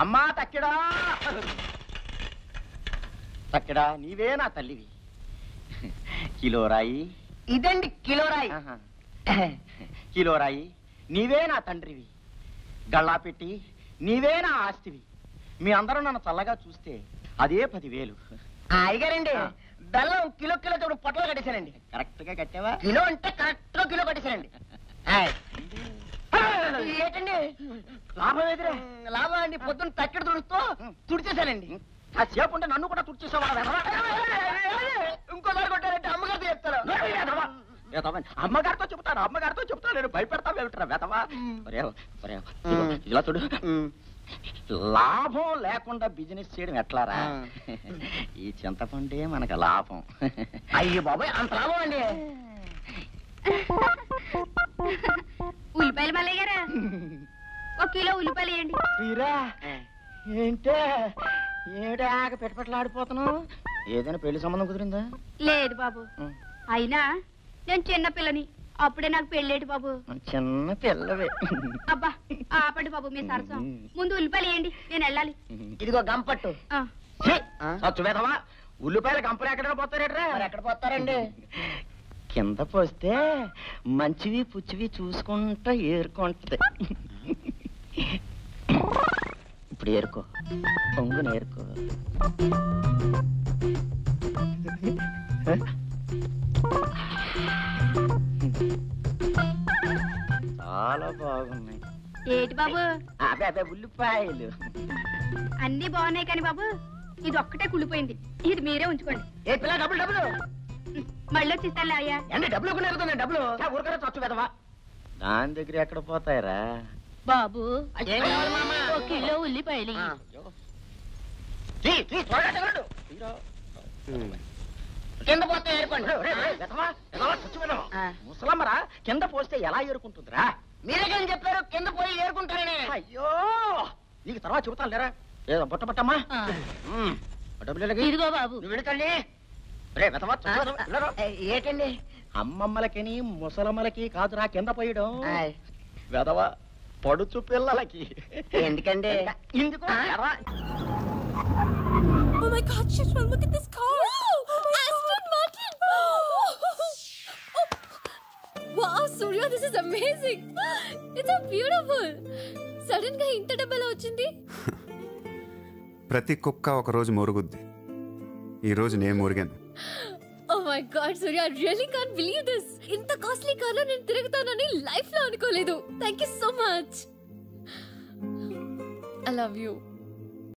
అమ్మా తక్కిడా. తక్కిడా నీవే నా తల్లివి. కిలో రాయి. ఇదండి కిలో రాయి. కిలో రాయి నీవే నా తండ్రివి. గళ్ళా పెట్టి నీవే నా ఆస్తివి. మీ అందరూ నన్ను చల్లగా చూస్తే అదే పదివేలు. ఆ. బెల్లం కిలో కిలో చోడు పొట్టలు కట్టేశానండి. కరెక్ట్గా కట్టావా? కిలో అంటే కరెక్ట్ కిలో కట్టేశానండి. ఏంటండి? లాభం ఎదురే లాభం అండి పొద్దున్న తక్కెడ తుడుస్తూ తుడిచేశానండి. కాసేపు ఉంటే నన్ను కూడా తుడిచేసావా ఇంకోసారి కొట్టారంటే అమ్మగారితో చెప్తారు. అమ్మగారితో చెప్తాను అమ్మగారితో చెప్తాను నేను భయపెడతా ఏమిట్రా వెతవా ఇలా చూడు లాభం లేకుండా బిజినెస్ చేయడం ఎట్లారా? ఈ చింతపండే మనకు లాభం. అయ్యో బాబాయ్ అంత లాభం అండి. ఉల్లిపాయలు మల్లయ్య గారా? ఒక కిలో ఉల్లిపాయలు వేయండి. వీరా ఏంటే? ఏమిటి ఆగ పెట్టుపట్లాడిపోతున్నావు ఏదైనా పెళ్ళి సంబంధం కుదిరిందా? లేదు బాబు. అయినా నేను చిన్న పిల్లని. అప్పుడే నాకు పెళ్ళేటి బాబు. చిన్న పిల్లవే. అబ్బా ఆపండి బాబు మీ సరసం. ముందు ఉల్లిపాయలు వేయండి నేను వెళ్ళాలి. ఇదిగో గంపట్టు ఆ, ఉల్లిపాయలు కంపెనీ ఎక్కడ పోతారేట్రా? మరి ఎక్కడ పోతారండి? కింద పోస్తే మంచివి పుచ్చివి చూసుకుంటా ఏరుకుంటది. ఇప్పుడు ఏరుకో. పొంగున ఏరుకో. చాలా బాగున్నాయి. ఏటి బాబు? అదే అదే ఉల్లిపాయలు. అన్ని బాగున్నాయి కానీ బాబు ఇది ఒక్కటే కుళ్ళిపోయింది. ఇది మీరే ఉంచుకోండి. ఏ పిల్ల డబ్బులు డబ్బులు. మళ్ళీ అయ్యా. అంటే డబ్బులు కొనేరుతున్నాయి డబ్బులు? ఊరికనే చచ్చు వెదవా. దాని దగ్గర ఎక్కడ పోతాయరా? బాబు. ఏం కావాలి మామ? ఒక కిలో ఉల్లిపాయలు. ఆ. తీ, తీ, త్వరగా తగలడు. కింద పోతే ఏరుకోండి. ఆ. ముసలమ్మరా కింద పోస్తే ఎలా ఏరుకుంటుందిరా? మీరే కానీ చెప్పారు? కింద పోయి ఏరుకుంటారని. అయ్యో! నీకు తర్వాత చెబుతాను లేరా ఏదో బుట్ట ఆ. డబ్బులు? ఇదిగో బాబు. నువ్వు ఏంటండి? అమ్మమ్మలకిని ముసలమ్మలకి కాదురా కింద పోయడం. వెదవ పడుచు పిల్లలకి. ఎందుకండి? ఇందుకు ఎరా. Oh my god, Shishma, look at this car! Aston Martin! wow, Surya, this is amazing! It's so beautiful! సడన్గా ఇంత డబ్బెలా వచ్చింది? ప్రతి కుక్క ఒక రోజు మురుగుద్ది. ఈ రోజు నేను మురిగాను. ఓ my god Surya I really can't believe this ఇంత కాస్ట్లీ కార్లో నేను తిరుగుతానని లైఫ్లో అనుకోలేదు. Thank you so much I love you